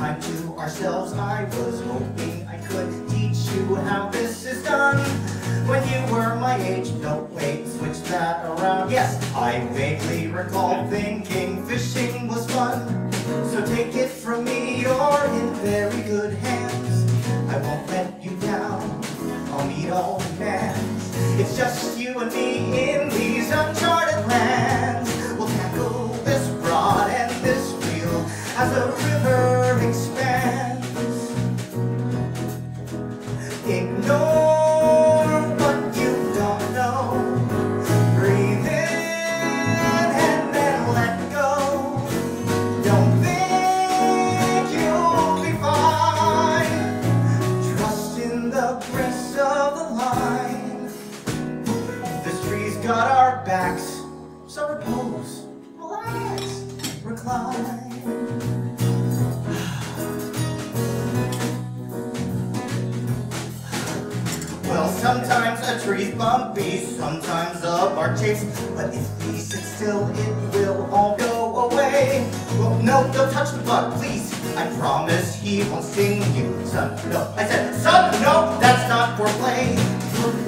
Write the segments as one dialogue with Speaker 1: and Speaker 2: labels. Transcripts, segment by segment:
Speaker 1: time to ourselves, I was hoping I could teach you how this is done. When you were my age, no wait, switch that around. Yes, I vaguely recall thinking fishing was fun. So take it from me, you're in very good hands. Got our backs, so repose, relax, recline. Sometimes a tree's bumpy, sometimes a bark shakes, but if we sit still, it will all go away. Well, no, don't touch the bug, please. I promise he won't sting you, son. No, I said, son, no, that's not for play.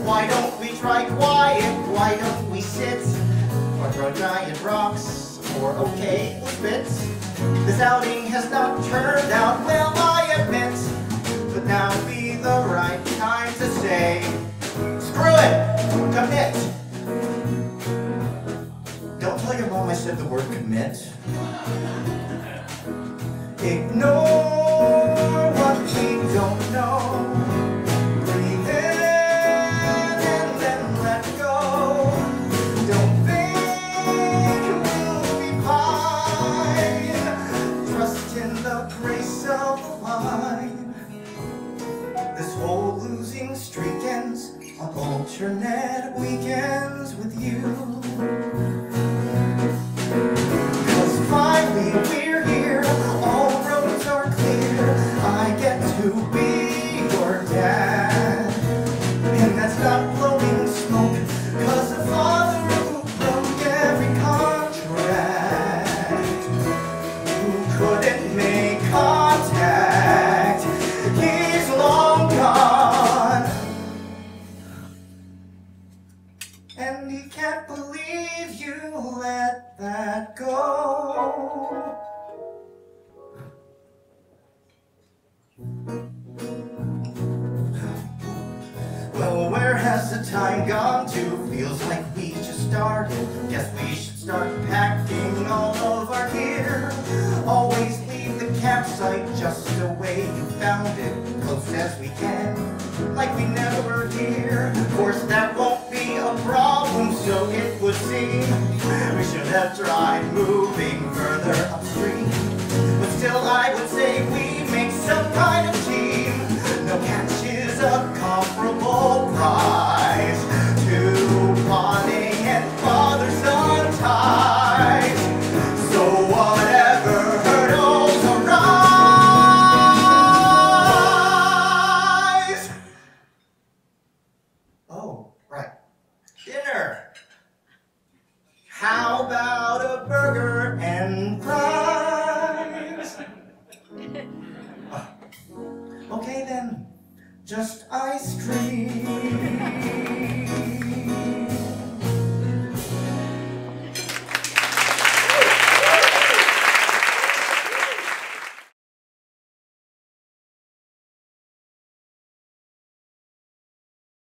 Speaker 1: Why don't we try quiet? Why don't we sit or throw giant rocks or okay spits? This outing has not turned commit. Don't tell your mom I said the word commit. Ignore what we don't know. Breathe in and then let go. Don't think we'll be fine. Trust in the grace of the. This whole losing streak on alternate weekends with you. And he can't believe you let that go. Well, where has the time gone to? Feels like we just started. Guess we should start packing all of our gear. Always leave the campsite just the way you found it, close as we can, like we never were here. Of course, that won't problem, so it would seem we should have tried moving further upstream. But still, I would say we make some kind of cream.